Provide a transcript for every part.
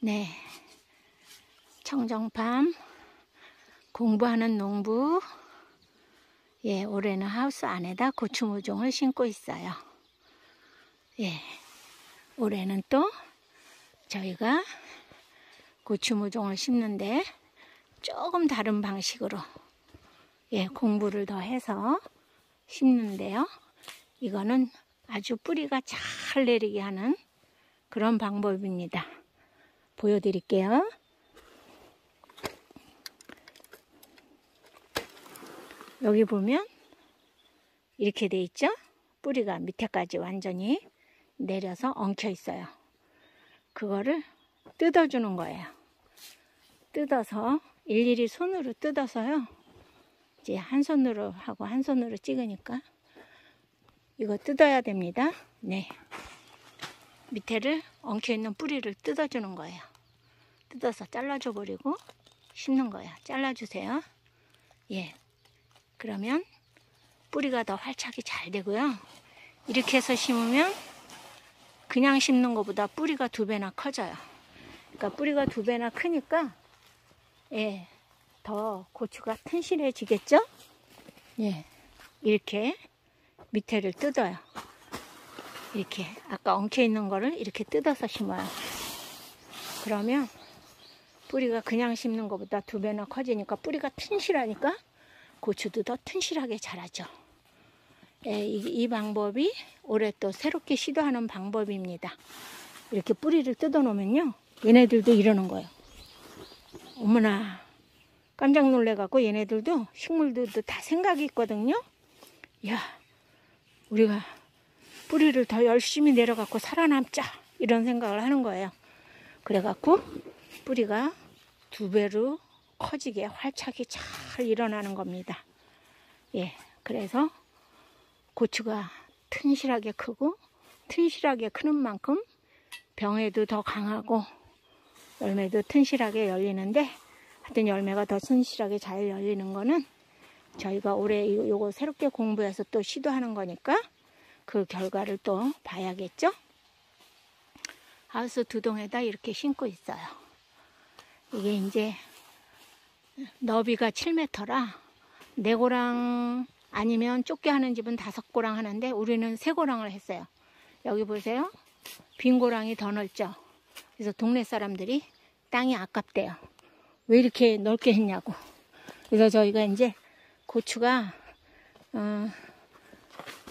네. 청정팜 공부하는 농부 예, 올해는 하우스 안에다 고추 모종을 심고 있어요. 예. 올해는 또 저희가 고추 모종을 심는데 조금 다른 방식으로 예, 공부를 더 해서 심는데요. 이거는 아주 뿌리가 잘 내리게 하는 그런 방법입니다. 보여드릴게요. 여기 보면 이렇게 돼 있죠? 뿌리가 밑에까지 완전히 내려서 엉켜 있어요. 그거를 뜯어주는 거예요. 뜯어서 일일이 손으로 뜯어서요. 이제 한 손으로 하고 한 손으로 찍으니까 이거 뜯어야 됩니다. 네. 밑에를 엉켜 있는 뿌리를 뜯어주는 거예요. 뜯어서 잘라줘 버리고 심는 거예요. 잘라주세요. 예. 그러면 뿌리가 더 활착이 잘 되고요. 이렇게 해서 심으면 그냥 심는 것보다 뿌리가 두 배나 커져요. 그러니까 뿌리가 두 배나 크니까 예, 더 고추가 튼실해지겠죠? 예, 이렇게 밑에를 뜯어요. 이렇게 아까 엉켜 있는 거를 이렇게 뜯어서 심어요. 그러면 뿌리가 그냥 심는 것보다 두 배나 커지니까 뿌리가 튼실하니까 고추도 더 튼실하게 자라죠. 예, 이, 이, 방법이 올해 또 새롭게 시도하는 방법입니다. 이렇게 뿌리를 뜯어 놓으면요. 얘네들도 이러는 거예요. 어머나 깜짝 놀래갖고 얘네들도 식물들도 다 생각이 있거든요. 야 우리가 뿌리를 더 열심히 내려갖고 살아남자 이런 생각을 하는 거예요. 그래갖고 뿌리가 두 배로 커지게 활착이 잘 일어나는 겁니다. 예, 그래서 고추가 튼실하게 크고 튼실하게 크는 만큼 병에도 더 강하고 열매도 튼실하게 열리는데 하여튼 열매가 더 튼실하게 잘 열리는 거는 저희가 올해 요거 새롭게 공부해서 또 시도하는 거니까 그 결과를 또 봐야겠죠? 하우스 두 동에다 이렇게 심고 있어요. 이게 이제 너비가 7m라 네 고랑 아니면 좁게 하는 집은 다섯 고랑 하는데 우리는 세 고랑을 했어요. 여기 보세요. 빈 고랑이 더 넓죠. 그래서 동네 사람들이 땅이 아깝대요. 왜 이렇게 넓게 했냐고. 그래서 저희가 이제 고추가 어,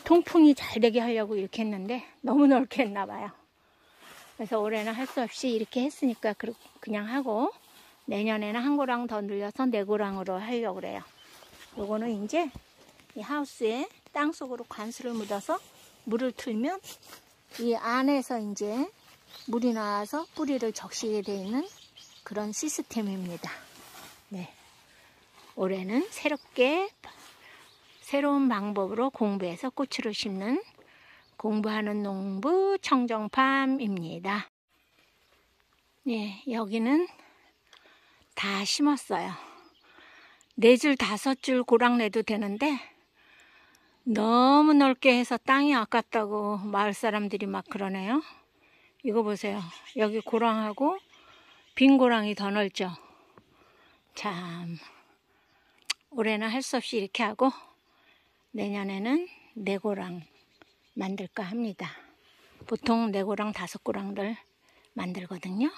통풍이 잘 되게 하려고 이렇게 했는데 너무 넓게 했나 봐요. 그래서 올해는 할 수 없이 이렇게 했으니까 그냥 하고 내년에는 한 고랑 더 늘려서 네 고랑으로 하려고 그래요. 요거는 이제 이 하우스에 땅 속으로 관수를 묻어서 물을 틀면 이 안에서 이제 물이 나와서 뿌리를 적시게 되어 있는 그런 시스템입니다. 네. 올해는 새롭게 새로운 방법으로 공부해서 고추를 심는 공부하는 농부 청정팜입니다. 네, 여기는 다 심었어요. 네 줄, 다섯 줄 고랑 내도 되는데 너무 넓게 해서 땅이 아깝다고 마을 사람들이 막 그러네요. 이거 보세요. 여기 고랑하고 빈 고랑이 더 넓죠. 참 올해는 할 수 없이 이렇게 하고 내년에는 네 고랑 만들까 합니다. 보통 네 고랑 다섯 고랑들 만들거든요.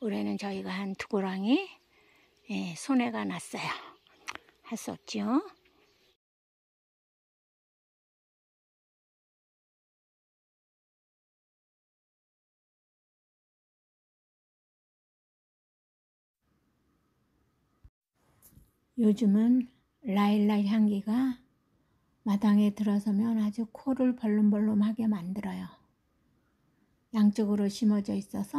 올해는 저희가 한 두 고랑이 예, 손해가 났어요. 할 수 없지요. 요즘은 라일락 향기가 마당에 들어서면 아주 코를 벌름벌름하게 만들어요. 양쪽으로 심어져 있어서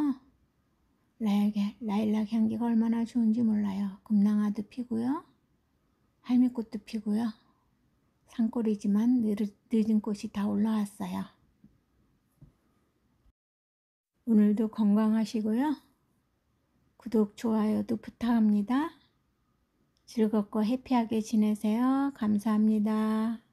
라일락 향기가 얼마나 좋은지 몰라요. 금낭아도 피고요. 할미꽃도 피고요. 산골이지만 늦은 꽃이 다 올라왔어요. 오늘도 건강하시고요. 구독, 좋아요도 부탁합니다. 즐겁고 해피하게 지내세요. 감사합니다.